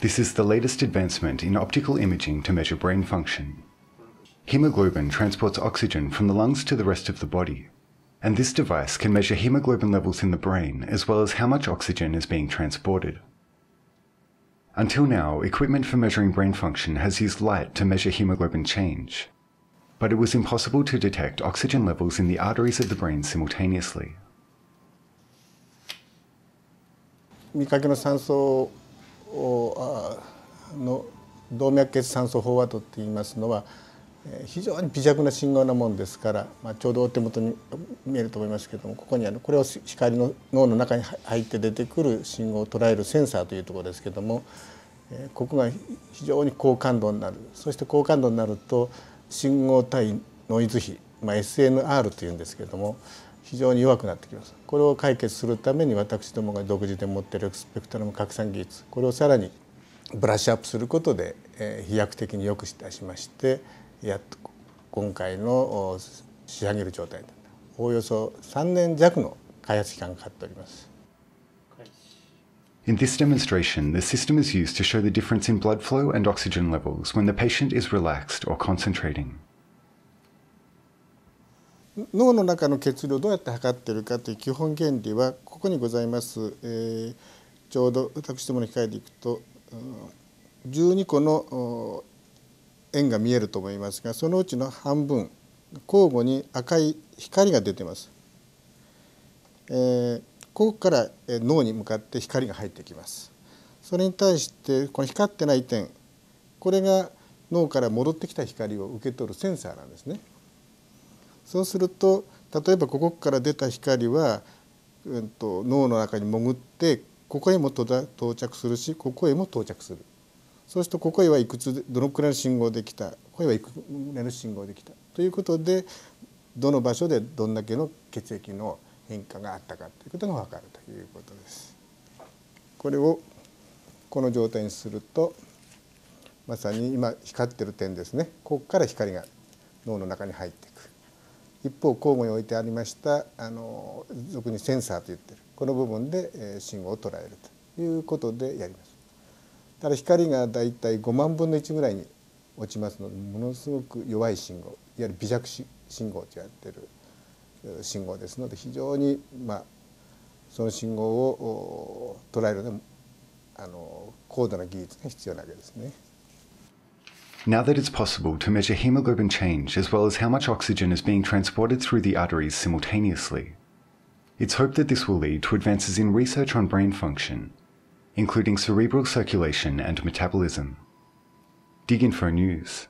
This is the latest advancement in optical imaging to measure brain function. Hemoglobin transports oxygen from the lungs to the rest of the body, and this device can measure hemoglobin levels in the brain as well as how much oxygen is being transported. Until now, equipment for measuring brain function has used light to measure hemoglobin change, but it was impossible to detect oxygen levels in the arteries of the brain simultaneously. 見かけの酸素 をの動脈血酸素飽和度っていいますのは非常に微弱な信号なもんですから、まあ、ちょうどお手元に見えると思いますけどもここにあるこれを光の脳の中に入って出てくる信号を捉えるセンサーというところですけどもここが非常に高感度になる。そして高感度になると信号対ノイズ比、まあ、SNR というんですけども非常に弱くなってきますこれを解決するために私どもが独自で持っているスペクトラム拡散技術これをさらにブラッシュアップすることで飛躍的によくいたしましてやっと今回の仕上げる状態おおよそ3年弱の開発期間がかかっております。In this demonstration, the system is used to show the difference in blood flow and oxygen levels when the patient is relaxed or concentrating. 脳の中の血流をどうやって測ってるかという基本原理はここにございます、えー、ちょうど私どもの機械でいくと12個の円が見えると思いますがそのうちの半分交互に赤い光が出てます。えー、ここから脳に向かって光が入ってきます。それに対してこの光ってない点これが脳から戻ってきた光を受け取るセンサーなんですね。そうすると例えばここから出た光は、うん、と脳の中に潜ってここへも到着するしここへも到着する。そうするとここへはいくつどのくらいの信号できたここへはいくらいの信号できた。ということでどの場所でどんだけの血液の変化があったかということが分かるということです。これをこの状態にするとまさに今光ってる点ですね。ここから光が脳の中に入っていく一方交互に置いてありましたあの俗にセンサーと言ってるこの部分で、え信号を捉えるということでやります。ただ光がだいたい5万分の1ぐらいに落ちますのでものすごく弱い信号いわゆる微弱信号と言われてる信号ですので非常にまあその信号を捉えるのにあの高度な技術が必要なわけですね。Now that it's possible to measure hemoglobin change as well as how much oxygen is being transported through the arteries simultaneously, it's hoped that this will lead to advances in research on brain function, including cerebral circulation and metabolism. Dig Info News.